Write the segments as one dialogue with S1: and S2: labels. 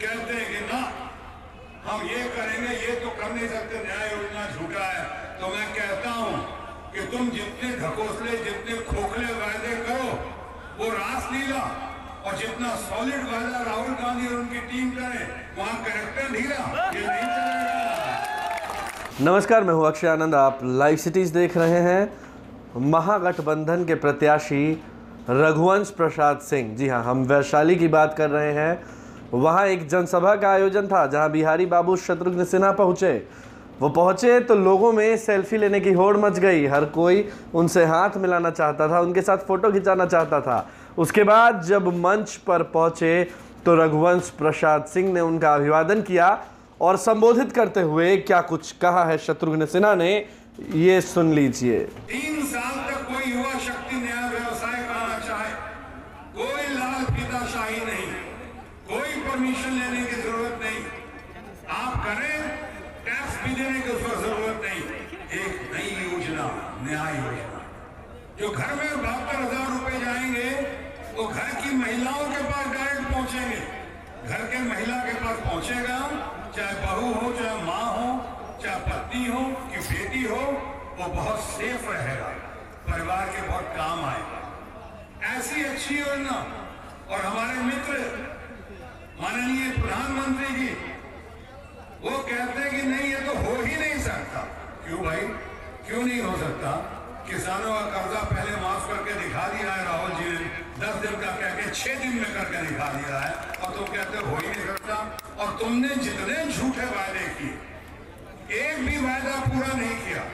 S1: कहते हैं कि ना, हम ये करेंगे, ये तो कर नहीं सकते, न्याय योजना झूठा है। तो मैं कहता हूँ कि तुम जितने ढकोसले, जितने खोखले वायदे करो, वो रासलीला और जितना सॉलिड वायदा राहुल गांधी और उनकी टीम करे, वहाँ करेक्टर ढीला, ये नहीं चलेगा।
S2: नमस्कार, मैं हूँ अक्षय आनंद, आप लाइव सिटीज़ देख रहे हैं। महागठबंधन के प्रत्याशी रघुवंश प्रसाद सिंह। जी हाँ हम वैशाली की बात कर रहे हैं। वहाँ एक जनसभा का आयोजन था, जहाँ बिहारी बाबू शत्रुघ्न सिन्हा पहुँचे। वो पहुँचे तो लोगों में सेल्फी लेने की होड़ मच गई। हर कोई उनसे हाथ मिलाना चाहता था, उनके साथ फ़ोटो खिंचाना चाहता था। उसके बाद जब मंच पर पहुँचे तो रघुवंश प्रसाद सिंह ने उनका अभिवादन किया और संबोधित करते हुए, क्या कुछ कहा है शत्रुघ्न सिन्हा ने? ये सुन लीजिए
S1: तीन साल तक कोई युवा शक्ति नया व्यवसाय करना चाहे कोई लाल फीताशाही नहीं कोई परमिशन लेने की ज़रूरत नहीं। आप करें, टैक्स भी देने की उसको ज़रूरत नहीं। एक नई योजना न्याय योजना। जो घर में बहत्तर हज़ार रुपए जाएँगे, वो घर की महिलाओं के पास डायरेक्ट पहुँचेंगे। घर के महिला के पास पहुंचेगा, चाहे बहू हो, चाहे माँ हो, चाहे पत्नी हो, कि बेटी हो, वो बहुत सेफ़ रहेगा। परिवार के बहुत काम आएगा। ऐसी अच्छी योजना माननीय प्रधानमंत्री जी, वो कहते हैं कि नहीं, ये तो हो ही नहीं सकता। क्यों भाई? क्यों नहीं हो सकता? किसानों का कर्जा पहले माफ़ करके दिखा दिया है, राहुल जी ने दस दिन का कह के छह दिन में करके दिखा दिया है। और तुम कहते हो ही नहीं सकता। और तुमने जितने झूठे वायदे किए, एक भी वायदा पूरा नहीं किया।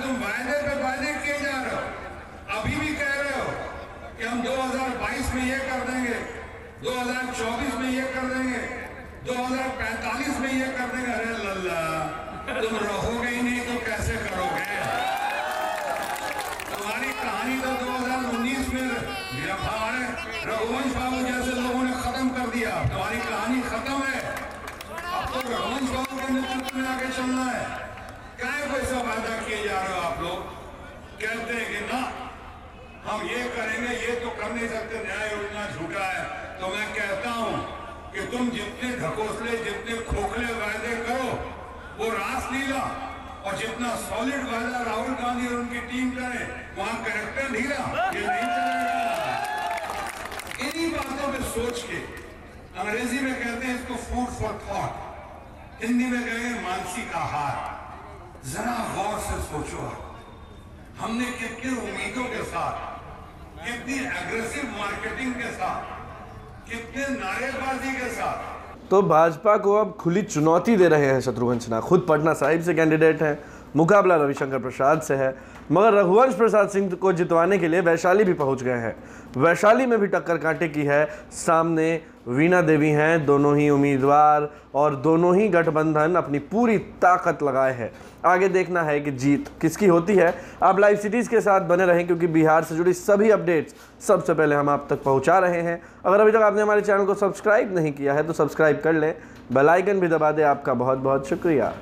S1: तुम वायदे पे वायदे किए जा रहे हो। अभी भी कह रहे हो कि हम 2022 में ये कर देंगे 2024 में ये कर देंगे। 2045 में ये कर देंगे। अरे लल्ला, तुम रहोगे ही नहीं तो कैसे करोगे? तुम्हारी कहानी तो 2019 में मेरा हमारे रघुवंश बाबू जैसे लोगों ने खत्म कर दिया। तुम्हारी कहानी खत्म है। अब तो रघुवंश बाबू के नेतृत्व में आगे चलना है। क्या पैसा वादा किए जा रहे हो आप लोग? कहते हैं कि ना, हम ये करेंगे, ये तो कर नहीं सकते। न्याय योजना झूठा है। तो मैं कहता हूँ कि तुम जितने ढकोसले, जितने खोखले वायदे करो, वो रासलीला और जितना सॉलिड वायदा राहुल गांधी और उनकी टीम करे वहाँ करेक्टर ढीला ये नहीं चलेगा। इन्हीं बातों पे सोच के अंग्रेज़ी में कहते हैं इसको फ़ूड फॉर थॉट हिंदी में कहेंगे मानसिक आहार। जरा गौर से सोचो हमने कितनी उम्मीदों के साथ, कितनी एग्रेसिव मार्केटिंग के साथ कितने नारेबाजी के साथ?
S2: तो भाजपा को अब खुली चुनौती दे रहे हैं शत्रुघ्न सिन्हा। खुद पटना साहिब से कैंडिडेट हैं। मुकाबला रविशंकर प्रसाद से है, मगर रघुवंश प्रसाद सिंह को जितवाने के लिए वैशाली भी पहुँच गए हैं। वैशाली में भी टक्कर कांटे की है, सामने वीणा देवी हैं, दोनों ही उम्मीदवार और दोनों ही गठबंधन अपनी पूरी ताकत लगाए हैं। आगे देखना है कि जीत किसकी होती है। आप लाइव सिटीज़ के साथ बने रहें, क्योंकि बिहार से जुड़ी सभी अपडेट्स सबसे पहले हम आप तक पहुँचा रहे हैं। अगर अभी तक आपने हमारे चैनल को सब्सक्राइब नहीं किया है तो सब्सक्राइब कर लें। बेल आइकन भी दबा दें। आपका बहुत बहुत शुक्रिया।